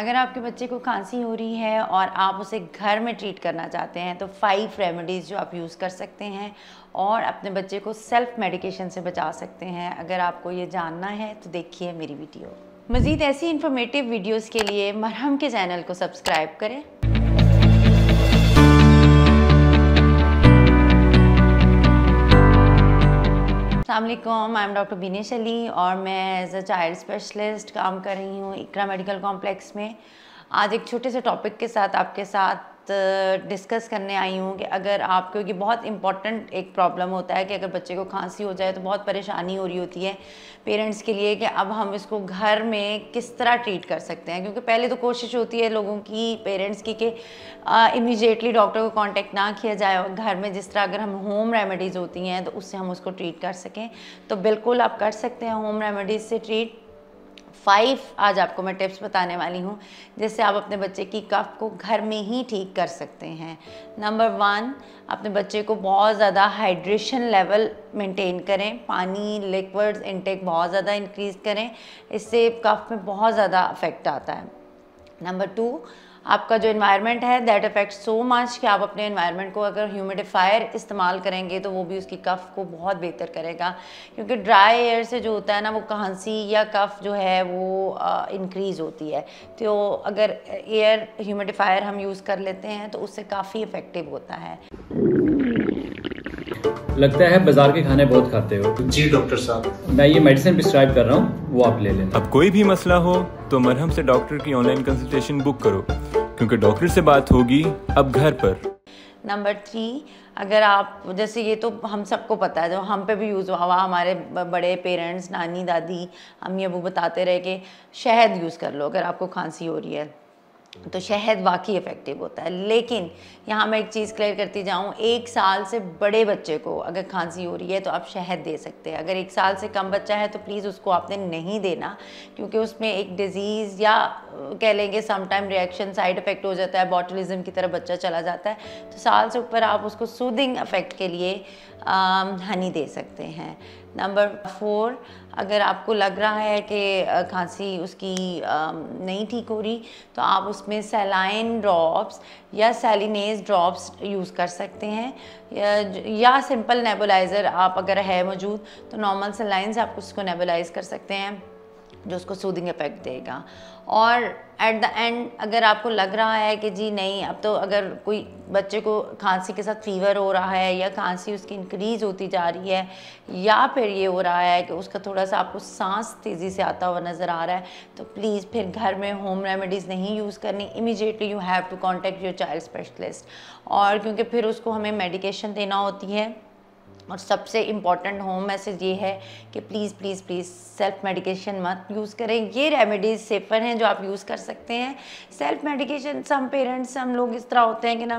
अगर आपके बच्चे को खांसी हो रही है और आप उसे घर में ट्रीट करना चाहते हैं तो फाइव रेमेडीज़ जो आप यूज़ कर सकते हैं और अपने बच्चे को सेल्फ मेडिकेशन से बचा सकते हैं। अगर आपको ये जानना है तो देखिए मेरी वीडियो मज़ीद ऐसी इन्फॉर्मेटिव वीडियोज़ के लिए मरहम के चैनल को सब्सक्राइब करें। अल्लाम I am doctor Binesh Ali और मैं एज अ चाइल्ड स्पेशलिस्ट काम कर रही हूँ इकरा मेडिकल कॉम्प्लेक्स में। आज एक छोटे से टॉपिक के साथ आपके साथ डिस्कस करने आई हूँ कि अगर आप, क्योंकि बहुत इंपॉर्टेंट एक प्रॉब्लम होता है कि अगर बच्चे को खांसी हो जाए तो बहुत परेशानी हो रही होती है पेरेंट्स के लिए कि अब हम इसको घर में किस तरह ट्रीट कर सकते हैं? क्योंकि पहले तो कोशिश होती है लोगों की पेरेंट्स की कि इमीजिएटली डॉक्टर को कांटेक्ट ना किया जाए और घर में जिस तरह अगर हम होम रेमेडीज़ होती हैं तो उससे हम उसको ट्रीट कर सकें। तो बिल्कुल आप कर सकते हैं होम रेमेडीज़ से ट्रीट फाइव आज आपको मैं टिप्स बताने वाली हूँ, जिससे आप अपने बच्चे की कफ को घर में ही ठीक कर सकते हैं। नंबर वन अपने बच्चे को बहुत ज़्यादा हाइड्रेशन लेवल मेंटेन करें। पानी लिक्विड्स इनटेक बहुत ज़्यादा इंक्रीज़ करें। इससे कफ में बहुत ज़्यादा अफेक्ट आता है। नंबर टू आपका जो इन्वायरमेंट है दैट अफेक्ट सो मच कि आप अपने इन्वायरमेंट को अगर ह्यूमिडिफायर इस्तेमाल करेंगे तो वो भी उसकी कफ़ को बहुत बेहतर करेगा। क्योंकि ड्राई एयर से जो होता है ना, वो खांसी या कफ़ जो है, वो इंक्रीज़ होती है। तो अगर एयर ह्यूमिडिफायर हम यूज़ कर लेते हैं तो उससे काफ़ी इफ़ेक्टिव होता है। लगता है बाज़ार के खाने बहुत खाते हो। जी डॉक्टर साहब। मैं ये मेडिसिन प्रिस्क्राइब कर रहा हूँ वो आप ले लेना अब कोई भी मसला हो तो मरहम से डॉक्टर की ऑनलाइन कंसल्टेशन बुक करो क्योंकि डॉक्टर से बात होगी अब घर पर। नंबर थ्री अगर आप जैसे ये तो हम सबको पता है जो हम पे भी यूज़ हुआ हमारे बड़े पेरेंट्स नानी दादी अम्मी अबू बताते रहे कि शहद यूज़ कर लो अगर आपको खांसी हो रही है। तो शहद वाकई इफ़ेक्टिव होता है। लेकिन यहाँ मैं एक चीज़ क्लियर करती जाऊँ, एक साल से बड़े बच्चे को अगर खांसी हो रही है तो आप शहद दे सकते हैं। अगर एक साल से कम बच्चा है तो प्लीज़ उसको आपने नहीं देना, क्योंकि उसमें एक डिज़ीज़ या कह लेंगे समटाइम रिएक्शन साइड इफ़ेक्ट हो जाता है बॉटलिज्म की तरफ़ बच्चा चला जाता है। तो साल से ऊपर आप उसको सूदिंग इफ़ेक्ट के लिए हनी दे सकते हैं। नंबर फोर अगर आपको लग रहा है कि खांसी उसकी नहीं ठीक हो रही तो आप उसमें सेलाइन ड्रॉप्स या सेलिनेज ड्रॉप्स यूज़ कर सकते हैं। या, या सिंपल नेबुलाइज़र आप अगर है मौजूद तो नॉर्मल सेलाइन से आप उसको नेबुलाइज कर सकते हैं। जो उसको सूदिंग इफ़ेक्ट देगा। और एट द एंड अगर आपको लग रहा है कि जी नहीं, अब तो अगर कोई बच्चे को खांसी के साथ फीवर हो रहा है या खांसी उसकी इंक्रीज़ होती जा रही है, या फिर ये हो रहा है कि उसका थोड़ा सा आपको सांस तेज़ी से आता हुआ नज़र आ रहा है तो प्लीज़ फिर घर में होम रेमेडीज़ नहीं यूज़ करनी। Immediately you have to contact your child specialist और क्योंकि फिर उसको हमें मेडिकेशन देना होती है और सबसे इंपॉर्टेंट होम मैसेज ये है कि please please please self medication मत यूज़ करें। ये रेमेडीज़ सेफ़र हैं जो आप यूज़ कर सकते हैं। सेल्फ मेडिकेशन सम पेरेंट्स हम लोग इस तरह होते हैं कि ना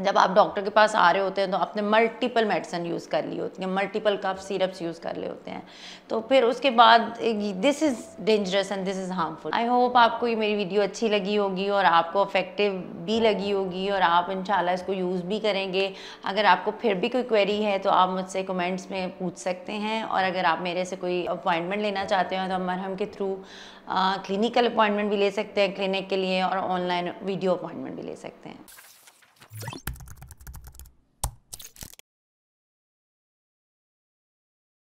जब आप डॉक्टर के पास आ रहे होते हैं तो आपने मल्टीपल मेडिसिन यूज़ कर ली होती है मल्टीपल कफ सिरप्स यूज़ कर ले होते हैं। तो फिर उसके बाद this is dangerous and this is harmful I hope आपको ये मेरी वीडियो अच्छी लगी होगी और आपको अफेक्टिव भी लगी होगी और आप इंशाल्लाह इसको यूज़ भी करेंगे। अगर आपको फिर भी कोई क्वेरी है तो आप मुझसे कमेंट्स में पूछ सकते हैं और अगर आप मेरे से कोई अपॉइंटमेंट लेना चाहते हैं तो हम मरहम के थ्रू क्लिनिकल अपॉइंटमेंट भी ले सकते हैं क्लिनिक के लिए और ऑनलाइन वीडियो अपॉइंटमेंट भी ले सकते हैं। Thank you.